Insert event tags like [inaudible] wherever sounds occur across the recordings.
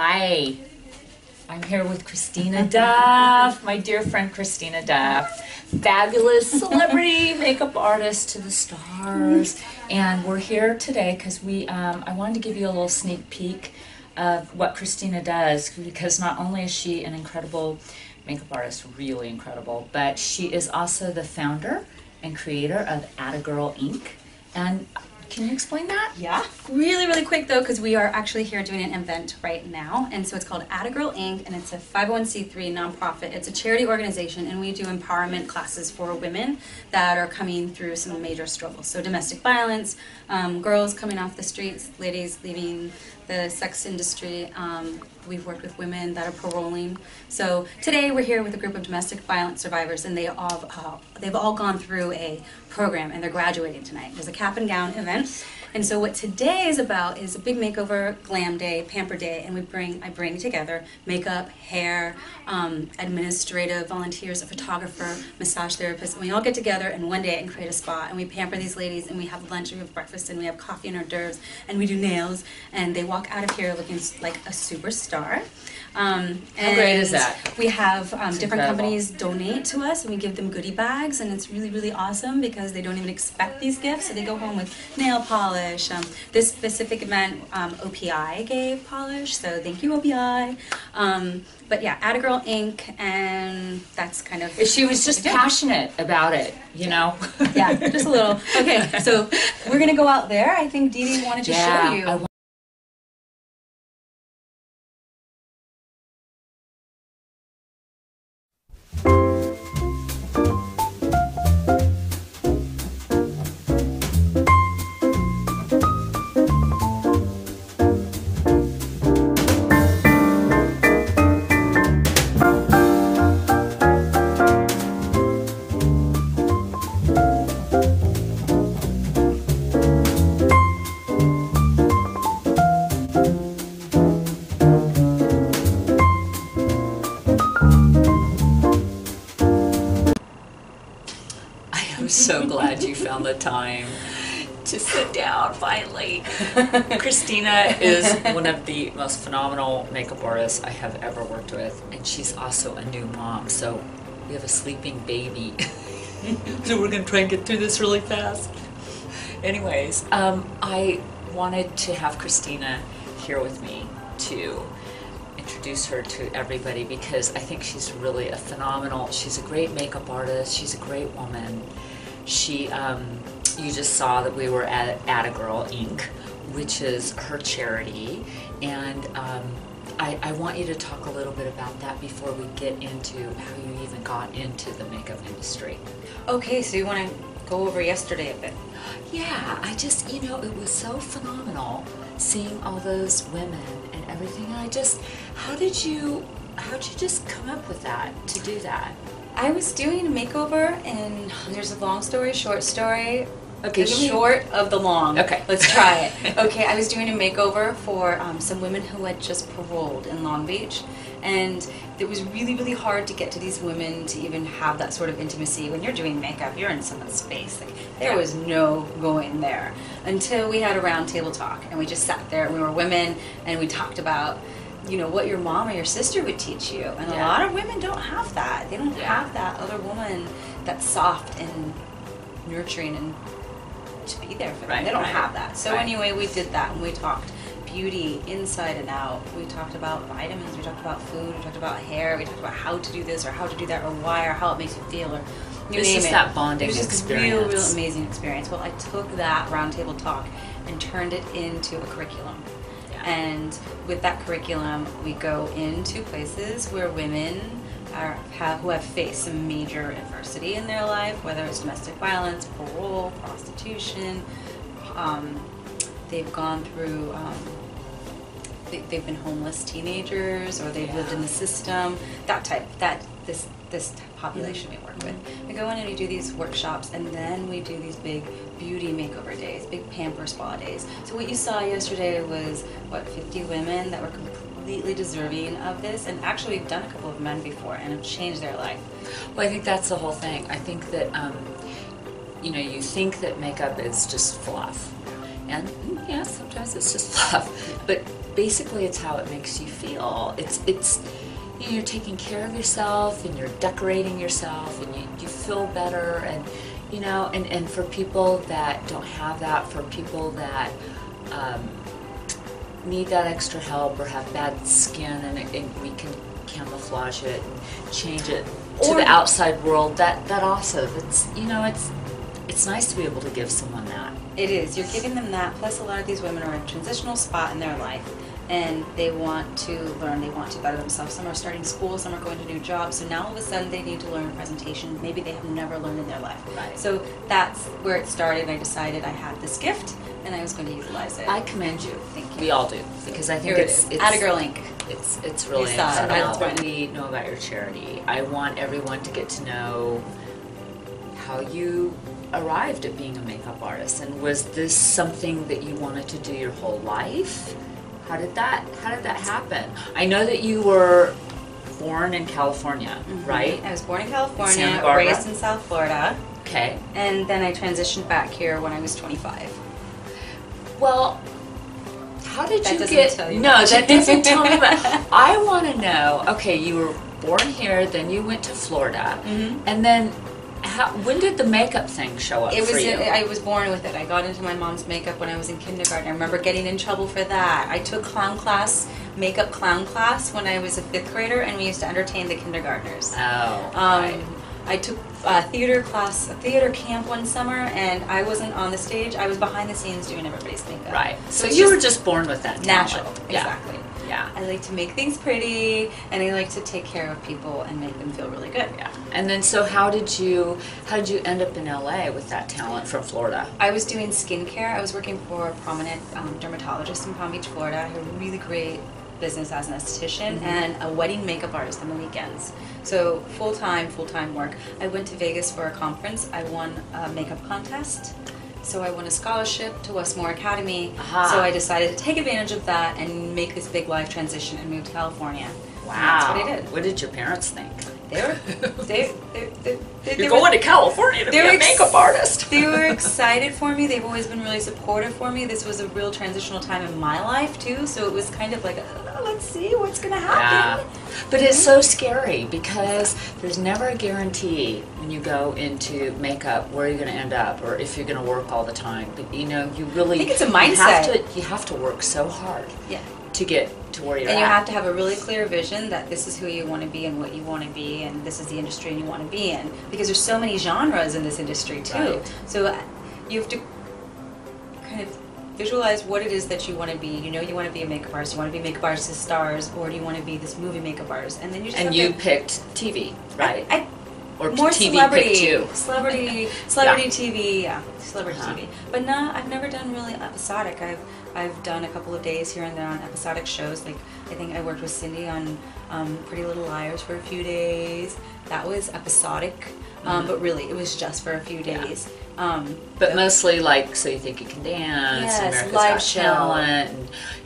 Hi, I'm here with Kristina Duff, my dear friend Kristina Duff, fabulous celebrity makeup artist to the stars. And we're here today because we, um, I wanted to give you a little sneak peek of what Kristina does because not only is she an incredible makeup artist, really incredible, but she is also the founder and creator of Attagirl Inc. And can you explain that? Yeah. Really, really quick though, because we are actually here doing an event right now. And so it's called Attagirl Inc. and it's a 501c3 nonprofit. It's a charity organization and we do empowerment classes for women that are coming through some major struggles. So domestic violence, um, girls coming off the streets, ladies leaving the sex industry. Um, we've worked with women that are paroling. So today we're here with a group of domestic violence survivors, and they all uh, they've all gone through a program, and they're graduating tonight. There's a cap and gown event, and so what today is about is a big makeover, glam day, pamper day, and we bring I bring together makeup, hair, um, administrative volunteers, a photographer, massage therapist, and we all get together in one day and create a spa, and we pamper these ladies, and we have lunch, and we have breakfast, and we have coffee and hors d'oeuvres, and we do nails, and they walk out of here looking like a superstar. Um, How great is that? We have um, different incredible. companies donate to us, and we give them goodie bags, and it's really, really awesome because they don't even expect these gifts, so they go home with nail polish. Um, this specific event, um, OPI gave polish, so thank you, OPI. Um, but yeah, Attagirl Inc., and that's kind of She was just passionate about it, you know? yeah, just a little. Okay, so we're gonna go out there. I think Dee Dee wanted to Yeah, show you. So glad you found the time to sit down finally. [laughs] Kristina is one of the most phenomenal makeup artists I have ever worked with, and she's also a new mom. So we have a sleeping baby. [laughs] so we're going to try and get through this really fast. Anyways, um, I wanted to have Kristina here with me to introduce her to everybody because I think she's really a phenomenal. She's a great makeup artist. She's a great woman. She, um, you just saw that we were at Attagirl Inc., which is her charity, and um, I, I want you to talk a little bit about that before we get into how you even got into the makeup industry. Okay, so you want to go over yesterday a bit? Yeah, I just, you know, it was so phenomenal seeing all those women and everything. And I just, how did you, how did you just come up with that, to do that? I was doing a makeover, and there's a long story, short story. Okay, the short of the long. Okay. let's try it. [laughs] okay, I was doing a makeover for um, some women who had just paroled in Long Beach, and it was really, really hard to get to these women to even have that sort of intimacy. When you're doing makeup, you're in someone's space. Like there was no going there until we had a round table talk, and we just sat there. and We were women, and we talked about. You know what your mom or your sister would teach you, and a lot of women don't have that. They don't Yeah. have that other woman that's soft and nurturing and to be there for them. Right, they don't right, have that. So right. anyway, we did that and we talked beauty inside and out. We talked about vitamins. We talked about food. We talked about hair. We talked about how to do this or how to do that or why or how it makes you feel or you This name is it. that bonding It was just a real, real amazing experience. Well, I took that roundtable talk and turned it into a curriculum. Yeah. And with that curriculum, we go into places where women are, have, who have faced some major adversity in their life, whether it's domestic violence, parole, prostitution. Um, they've gone through, um, they, they've been homeless teenagers, or they've lived in the system. That type, that this this population we work with. We go in and we do these workshops, and then we do these big beauty makeover days, big pamper spa days. So what you saw yesterday was what 50 women that were completely deserving of this, and actually we've done a couple of men before and have changed their life. Well, I think that's the whole thing. I think that, um, you know, you think that makeup is just fluff. And mm, yeah, sometimes it's just fluff. But basically it's how it makes you feel. It's it's you're taking care of yourself and you're decorating yourself and you, you feel better and you know and, and for people that don't have that for people that um, need that extra help or have bad skin and, it, and we can camouflage it and change it to Or- the outside world that that also that's you know it's it's nice to be able to give someone that It is. You're giving them that. Plus, a lot of these women are in a transitional spot in their life, and they want to learn. They want to better themselves. Some are starting school. Some are going to new jobs. So now all of a sudden, they need to learn a presentation. Maybe they have never learned in their life. Right. So that's where it started. I decided I had this gift, and I was going to utilize it. I commend you. Thank you. We all do because I think Here it it's is. it's Atta Girl Inc. It's it's really You saw it. important I was what we know about your charity. I want everyone to get to know how you arrived at being a makeup artist, and was this something that you wanted to do your whole life? How did that How did that happen? I know that you were born in California, right? I was born in California, raised in South Florida, Okay. and then I transitioned back here when I was 25. Well, how did That you get? you no, much. that doesn't tell me. [laughs] I want to know. Okay, you were born here, then you went to Florida, Mhm. and then how, when did the makeup thing show up It was? I was born with it. I got into my mom's makeup when I was in kindergarten. I remember getting in trouble for that. I took clown class, makeup clown class when I was a fifth grader, and we used to entertain the kindergartners. oh, Um, right. I took a theater class, a theater camp one summer, and I wasn't on the stage. I was behind the scenes doing everybody's makeup. Right. So, it's you just were just born with that natural. Yeah. Exactly. Yeah. I like to make things pretty, and I like to take care of people and make them feel really good. Yeah. And then, so how did you how did you end up in LA with that talent from Florida? I was doing skincare. I was working for a prominent um, dermatologist in Palm Beach, Florida. I had a really great business as an esthetician and a wedding makeup artist on the weekends. So full time, full time work. I went to Vegas for a conference. I won a makeup contest. So I won a scholarship to Westmore Academy. Aha. So I decided to take advantage of that and make this big life transition and move to California. And Wow. that's what I did. What did your parents think? They were [laughs] they they they, they, You're were- going to California to be a makeup artist. they were [laughs] excited for me. They've always been really supportive for me. This was a real transitional time in my life too, so it was kind of like, let's see what's gonna happen. Yeah. happen. But it's so scary because there's never a guarantee when you go into makeup where you're going to end up or if you're going to work all the time. But you know, you really I think it's a You have mindset. to, you have to work so hard Yeah. to get to where you're And you at. have to have a really clear vision that this is who you want to be and what you want to be, and this is the industry you want to be in. Because there's so many genres in this industry too. Right. So uh, you have to visualize what it is that you want to be. You know, you want to be a makeup artist. You want to be makeup artist to stars, or do you want to be this movie makeup artist? And then you just and you picked TV, right? I, or more TV celebrity, picked you. celebrity, celebrity TV, yeah, celebrity Uh-huh. TV. But no, I've never done really episodic. I've I've done a couple of days here and there on episodic shows. Like I think I worked with Cindy on um, Pretty Little Liars for a few days. That was episodic, um, but really it was just for a few Mm-hmm. Days. Um, But mostly like So You Think You Can Dance, Yes, America's live Got show. Talent,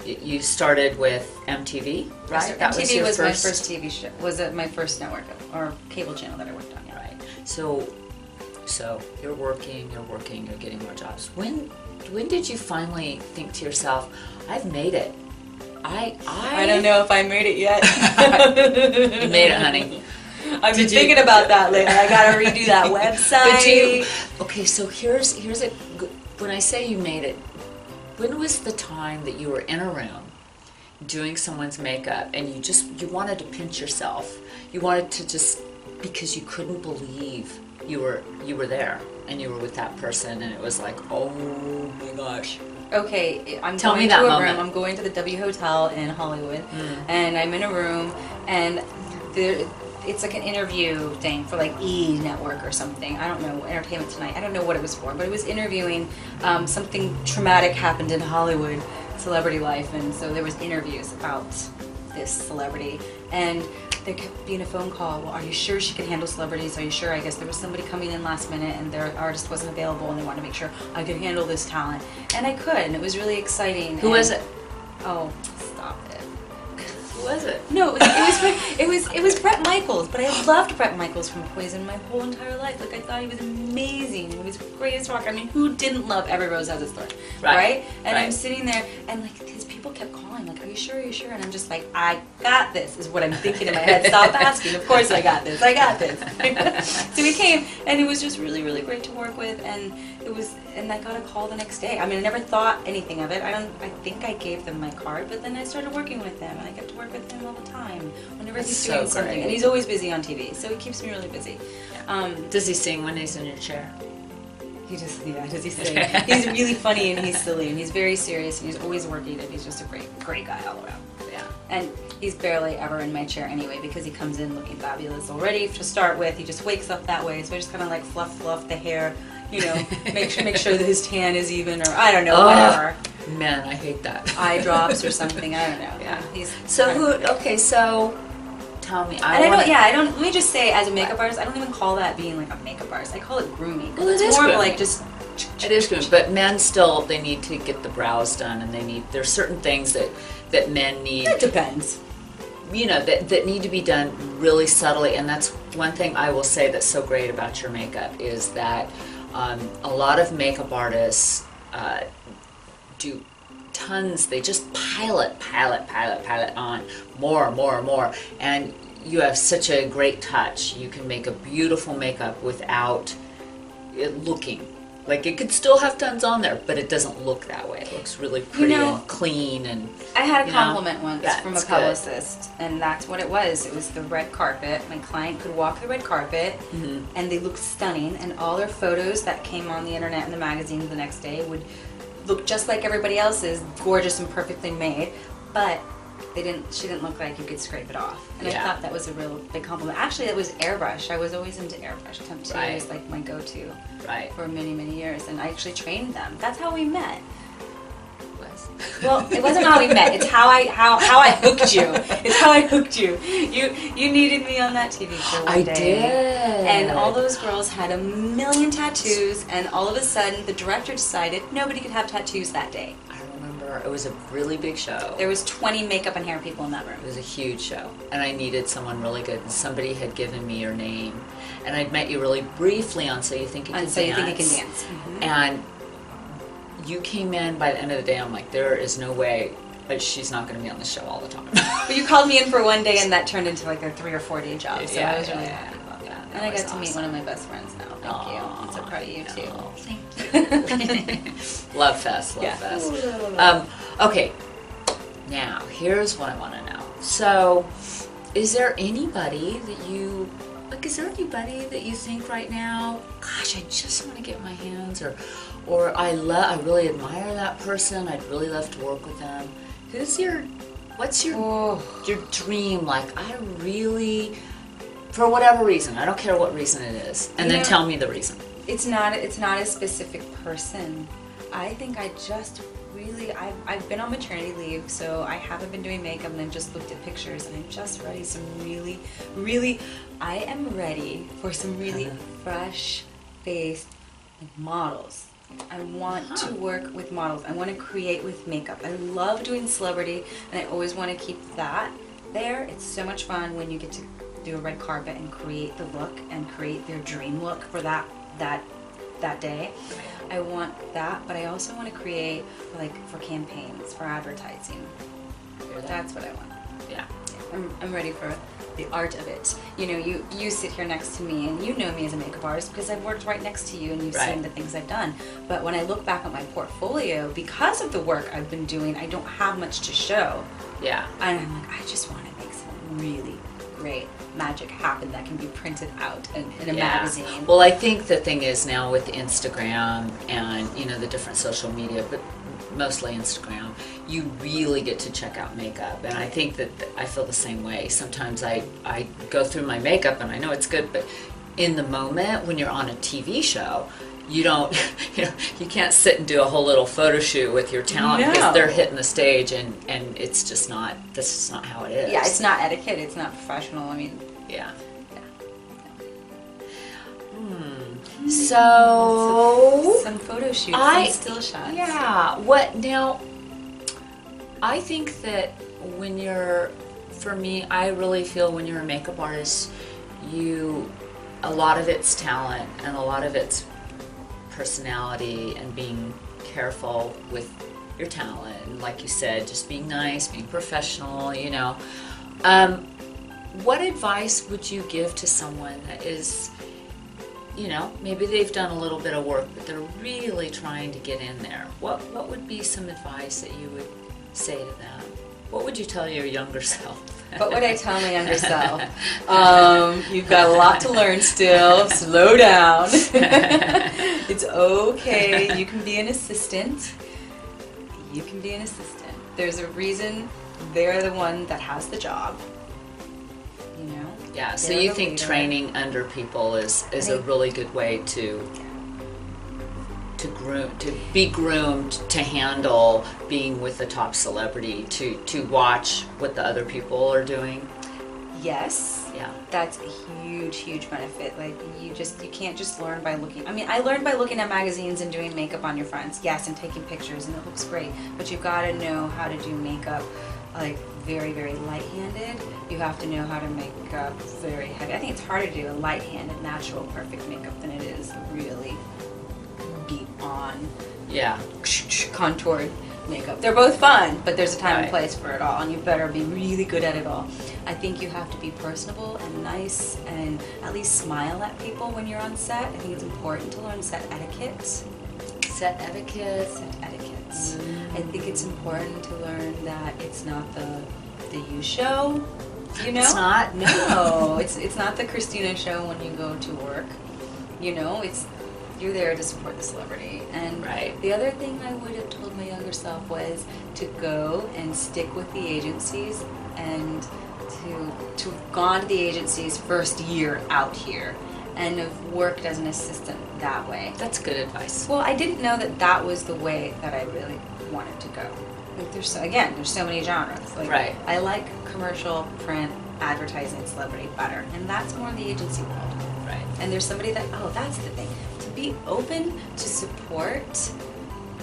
and you started with MTV, right? That MTV your was, my first TV show. Was it my first network or cable channel that I worked on. Yeah. Right. So, so you're working, you're working, you're getting more jobs. When, when did you finally think to yourself, "I've made it"? I, I. I don't know if I made it yet. [laughs] You made it, honey. [laughs] I've been you- thinking about that lately. I gotta [laughs] redo that website. You, okay, so here's here's a. When I say you made it, when was the time that you were in a room doing someone's makeup and you just you wanted to pinch yourself? You wanted to just because you couldn't believe you were you were there and you were with that person and it was like, oh my gosh. Okay, I'm Tell going to a moment. room. I'm going to the W Hotel in Hollywood, Mm. and I'm in a room, and there, it's like an interview thing for like E Network or something. I don't know, Entertainment Tonight. I don't know what it was for, but it was interviewing um, something traumatic happened in Hollywood, celebrity life, and so there was interviews about this celebrity, and there kept being a phone call. Well, are you sure she can handle celebrities? Are you sure? I guess there was somebody coming in last minute, and their artist wasn't available, and they wanted to make sure I could handle this talent, and I could, and it was really exciting. Who and- was it? Oh. Who was it? No, it was, it was It was it was Bret Michaels, but I loved Bret Michaels from Poison my whole entire life. Like I thought he was amazing. He was the greatest rocker. I mean, who didn't love Every Rose Has Its Thorn, Right, right? And I'm sitting there, and like his people kept calling, like, "Are you sure? Are you sure?" And I'm just like, "I got this," is what I'm thinking in my head. Stop [laughs] asking. Of course, I got this. I got this. [laughs] so we came, and it was just really, really great to work with, and it was, and I got a call the next day. I mean, I never thought anything of it. I don't. I think I gave them my card, but then I started working with them, and I get to work with him all the time whenever That's he's so doing something, and he's always busy on TV, so he keeps me really busy. Um, Does he sing when he's in your chair? He just, yeah, does he say? he's really funny and he's silly and he's very serious and he's always working and he's just a great, great guy all around. Yeah. And he's barely ever in my chair anyway because he comes in looking fabulous already to start with. He just wakes up that way, so I just kind of like fluff, fluff the hair, you know, make sure make sure that his tan is even or I don't know, Oh. whatever, Man, I hate that. eye drops or [laughs] something. I don't know. Yeah. He's So who? Okay, so tell me. I And I don't, yeah, I don't. Let me just say, as a makeup artist, I don't even call that being like a makeup artist. I call it grooming. Well, it it's is more of grooming. like just. It is grooming, but men still they need to get the brows done, and they need there's certain things that that men need. It depends. you know that, that need to be done really subtly and that's one thing i will say that's so great about your makeup is that um, a lot of makeup artists uh, do tons they just pile it pile it pile it pile it on more and more and more and you have such a great touch you can make a beautiful makeup without it looking like it could still have tons on there but it doesn't look that way it looks really pretty know- and clean and I had a You know? compliment once Yeah, from a it's good. publicist, and that's what it was. It was the red carpet. My client could walk the red carpet, Mm-hmm. and they looked stunning. And all their photos that came on the internet and the magazines the next day would look just like everybody else's, gorgeous and perfectly made. But they didn't. She didn't look like you could scrape it off. And Yeah. I thought that was a real big compliment. Actually, it was airbrush. I was always into airbrush. Temptu Right. was like my go-to right for many many years, and I actually trained them. That's how we met. Wes. Well, it wasn't how we met. It's how I how how I hooked you. It's how I hooked you. You you needed me on that TV show I day. did. And all those girls had a million tattoos, and all of a sudden, the director decided nobody could have tattoos that day. I remember it was a really big show. There was 20 makeup and hair people in that room. It was a huge show, and I needed someone really good. And somebody had given me your name, and I'd met you really briefly on So You Think You Can And so you think you can dance. Mm-hmm. And you came in by the end of the day. I'm like, there is no way that she's not going to be on the show all the time. [laughs] But you called me in for one day, and that turned into like a three or four day job. So Yeah, I was really yeah, happy about yeah, that. that and I got to meet one of my best friends now. Thank you. I'm so proud of you too. Thank you. [laughs] love fest, love Yeah. fest. Um, okay, now here's what I want to know. So, is there anybody that you like? Is there anybody that you think right now? Gosh, I just want to get my hands, or, or I love, I really admire that person. I'd really love to work with them. Who's your, what's your Oh. your dream? Like, I really, for whatever reason, I don't care what reason it is, and You then know- tell me the reason. it's not it's not a specific person i think i just really I've, I've been on maternity leave so i haven't been doing makeup and i've just looked at pictures and i'm just ready some really really i am ready for some really uh-huh. fresh faced models i want to work with models i want to create with makeup i love doing celebrity and i always want to keep that there it's so much fun when you get to do a red carpet and create the look and create their dream look for that that that day. I want that, but I also want to create like for campaigns, for advertising. That's what I want. Yeah. I'm, I'm ready for the art of it. You know, you you sit here next to me and you know me as a makeup artist because I've worked right next to you and you've Right. seen the things I've done. But when I look back at my portfolio, because of the work I've been doing, I don't have much to show. Yeah. And I'm like, I just want to make some really great magic happen that can be printed out in, in a Yeah. magazine. Well, I think the thing is now with Instagram and you know the different social media, but mostly Instagram, you really get to check out makeup, and I think that th- I feel the same way. Sometimes I I go through my makeup and I know it's good, but in the moment when you're on a TV show. You don't, [laughs] you know, you can't sit and do a whole little photo shoot with your talent No. because they're hitting the stage and, and it's just not, this is not how it is. yeah, it's not etiquette. It's not professional. I mean, Yeah. Yeah. So some photo shoots, I- some still shots. Yeah. What now? I think that when you're for me, I really feel when you're a makeup artist, you a lot of it's talent and a lot of it's personality and being careful with your talent. And like you said, just being nice, being professional. You know, um, what advice would you give to someone that is you know, maybe they've done a little bit of work, but they're really trying to get in there. What what would be some advice that you would say to them? What would you tell your younger [laughs] self? What would I tell my younger self? [laughs] Um, you've got a lot to learn still. [laughs] Slow down. it's okay. You can be an assistant. You can be an assistant. There's a reason they're the one that has the job. You know? Yeah, so you think training under people is is a really good way to to groom to be groomed to handle being with a top celebrity to to watch what the other people are doing. Yes. Yeah. That's a huge, huge benefit. Like you just you can't just learn by looking. I mean, I learned by looking at magazines and doing makeup on your friends. Yes, and taking pictures, and it looks great. But you've got to know how to do makeup, like very, very light-handed. You have to know how to make up very heavy. I think it's harder to do a light-handed, natural, perfect makeup than it is really beat on Yeah. [sniffs] contoured makeup. They're both fun, but there's a time Right. and place for it all, and you better be really good at it all. I think you have to be personable and nice and at least smile at people when you're on set. I think it's important to learn set etiquette. Set etiquette. Set etiquettes. I think it's important to learn that it's not the the you show. You know, It's not? No, [laughs] it's it's not the Kristina show when you go to work. You know, it's you're there to support the celebrity. And Right. the other thing I would have told my younger self was to go and stick with the agencies and to to have gone to the agencies first year out here and have worked as an assistant that way. That's good advice. Well, I didn't know that that was the way that I really wanted to go. Like there's so, again, there's so many genres. Like Right. I like commercial, print, advertising, celebrity better, and that's more the agency world. Right. And there's somebody that oh, that's the thing. To be open to support,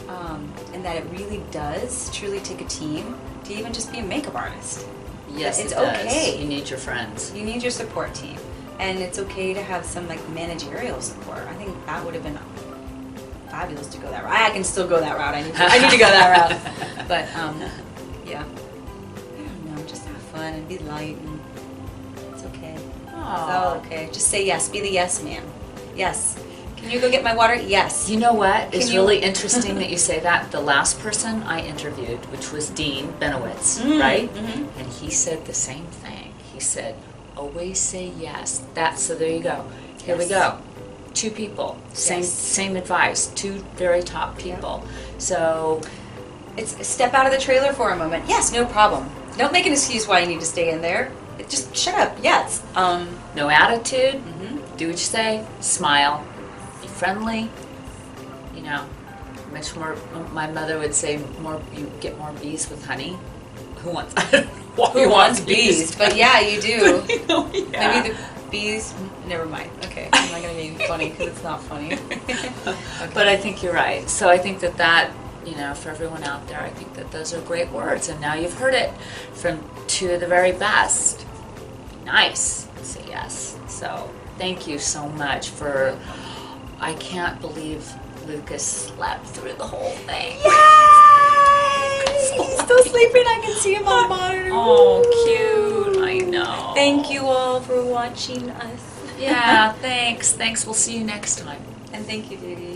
um, and that it really does truly take a team to even just be a makeup artist. Yes, It's it does. okay. You need your friends. You need your support team, and it's okay to have some like managerial support. I think that would have been fabulous to go that route. I can still go that route. I need to, I need to go that [laughs] route. But um, yeah, I don't know. Just have fun and be light, and it's okay. It's all okay. Just say yes. Be the yes man. Yes. Can you go get my water? Yes. You know what? It's you- really [laughs] interesting that you say that. The last person I interviewed, which was Dean Banowetz, Mm, right? mhm. And he said the same thing. He said, always say yes. That so there you go. Here we go. Two people. Same Yes. same advice. Two very top people. So It's step out of the trailer for a moment. Yes, no problem. Don't make an excuse why you need to stay in there. Just shut up. Yes. Um. no attitude. mhm. Do what you say. Smile. Be friendly. You know, much more. My mother would say, "More you get more bees with honey." Who wants? [laughs] Who wants bees? But yeah, you do. You [laughs] know, yeah. Maybe the bees. Never mind. Okay, I'm not gonna be [laughs] funny because it's not funny. [laughs] But I think you're right. So I think that that, you know, for everyone out there, I think that those are great words. And now you've heard it from two of the very best. Nice. Say yes. So thank you so much for. I can't believe Lucas slept through the whole thing. Yay! He's [laughs] still sleeping. I can see him on the monitor. Oh, cute. I know. Thank you all for watching us. Yeah, [laughs] thanks. Thanks. We'll see you next time. And thank you, Didi.